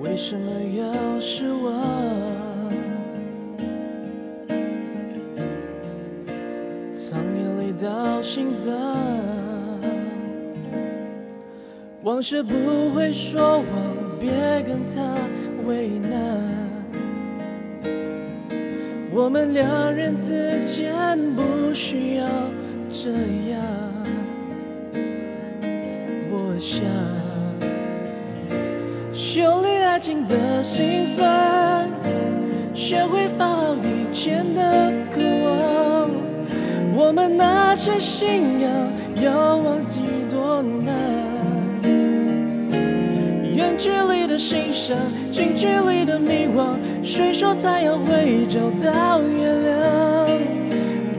为什么要失望？藏眼泪到心脏，往事不会说谎，别跟他为难。我们两人之间不需要这样，我想。爱情的心酸，学会放以前的渴望。我们那些信仰要忘记多难。远距离的欣赏，近距离的迷惘。谁说太阳会找到月亮？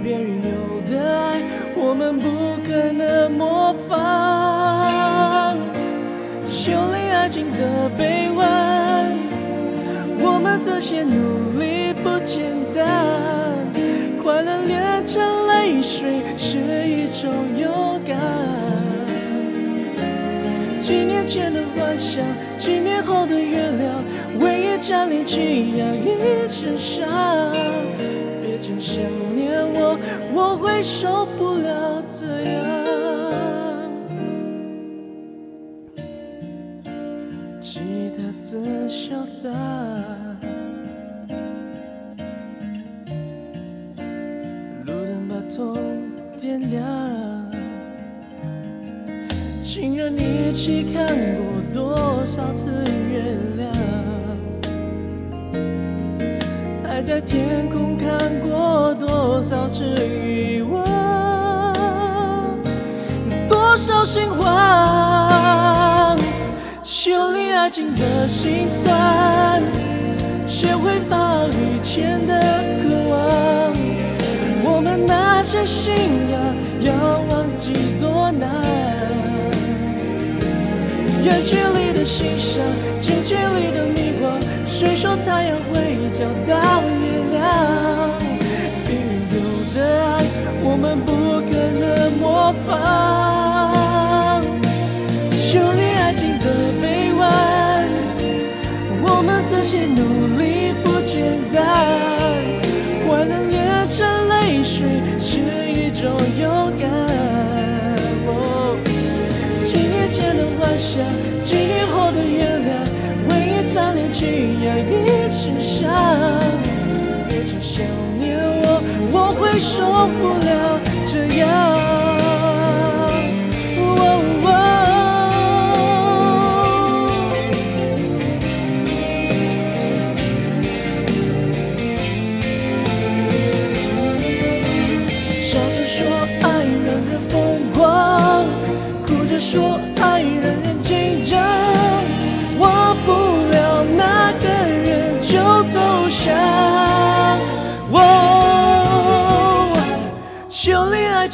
别人有的爱，我们不可能模仿。修炼爱情的臂弯，这些努力不简单。快乐炼成泪水是一种勇敢。几年前的幻想，几年后的月亮，唯一沾点气阳一身伤。别总想念我，我会受不了这样。吉他自潇洒，路灯把痛点亮。情人一起看过多少次月亮？还在天空看过多少次遗忘？多少心慌？修炼爱情的心酸，学会放好以前的渴望。我们那些信仰要忘记多难。远距离的欣赏，近距离的迷惘。谁说太阳会找到月亮？这些努力不简单。快乐炼成泪水是一种勇敢。哦几年前的幻想，几年后的月亮，唯一残留气压一身伤。别总想念我，我会受不了这样。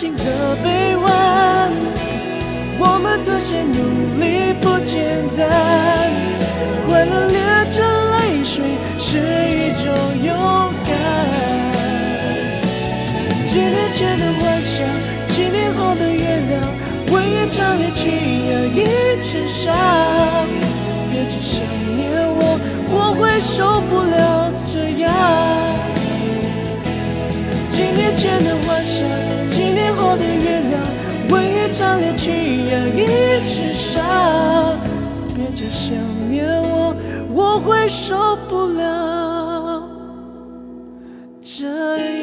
情的臂弯，我们这些努力不简单。快乐炼成泪水是一种勇敢。几年前的幻想，几年后的月亮，为一强烈气压一身伤。别只想念我，我会受不了这样。几年前的幻想，的月亮，为一张脸去压一只伤。别再想念我，我会受不了这样。